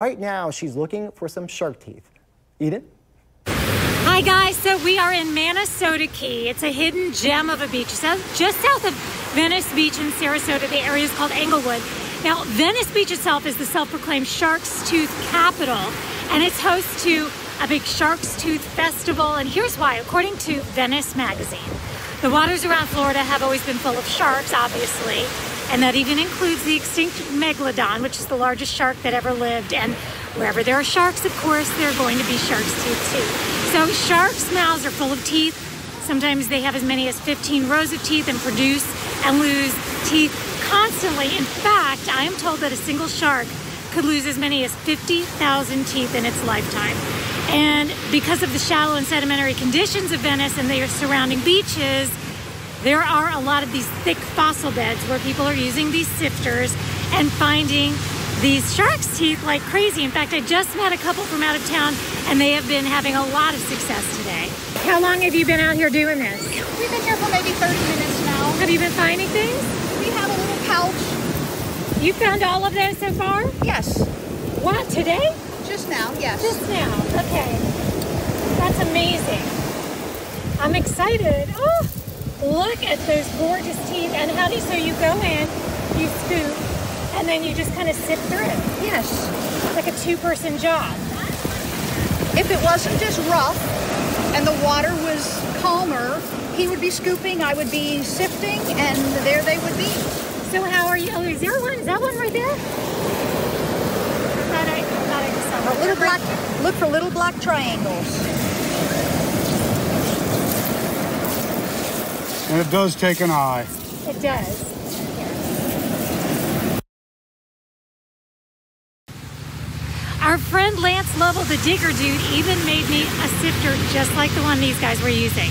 Right now, she's looking for some shark teeth. Eden? Hi, guys. So we are in Manasota Key. It's a hidden gem of a beach just south of Venice Beach in Sarasota. The area is called Englewood. Now, Venice Beach itself is the self proclaimed Shark's Tooth capital, and it's host to a big Shark's Tooth festival. And here's why according to Venice Magazine, the waters around Florida have always been full of sharks, obviously, and that even includes the extinct megalodon, which is the largest shark that ever lived. And wherever there are sharks, of course, there are going to be shark's teeth too. So sharks' mouths are full of teeth. Sometimes they have as many as 15 rows of teeth and produce and lose teeth constantly. In fact, I am told that a single shark could lose as many as 50,000 teeth in its lifetime. And because of the shallow and sedimentary conditions of Venice and their surrounding beaches, there are a lot of these thick fossil beds where people are using these sifters and finding these shark's teeth like crazy. In fact, I just met a couple from out of town and they have been having a lot of success today. How long have you been out here doing this? We've been here for maybe 30 minutes now. Have you been finding things? We have a little pouch. You found all of those so far? Yes. What, today? Just now, yes. Just now, okay. That's amazing. I'm excited. Oh, look at those gorgeous teeth. And how do you, so you go in, you scoop, and then you just kind of sift through it. Yes. It's like a two-person job. If it wasn't as rough and the water was calmer, he would be scooping, I would be sifting, and there they would be. So how are you? Oh, is there one? Is that one right there? A little black, look for little black triangles. And it does take an eye. It does. Our friend Lance Lovell, the digger dude, even made me a sifter just like the one these guys were using.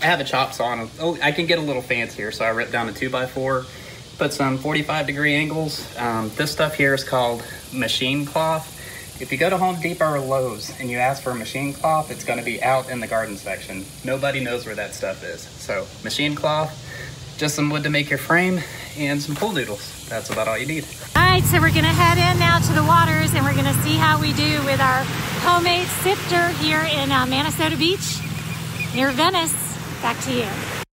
I have a chop saw. Oh, I can get a little fancier, so I ripped down a 2x4, put some 45 degree angles. Um, this stuff here is called machine cloth. If you go to Home Depot or Lowe's and you ask for a machine cloth, it's going to be out in the garden section. Nobody knows where that stuff is. So, machine cloth, just some wood to make your frame, and some pool noodles. That's about all you need. All right, so we're going to head in now to the waters and we're going to see how we do with our homemade sifter here in uh, Manasota Beach near Venice. Back to you.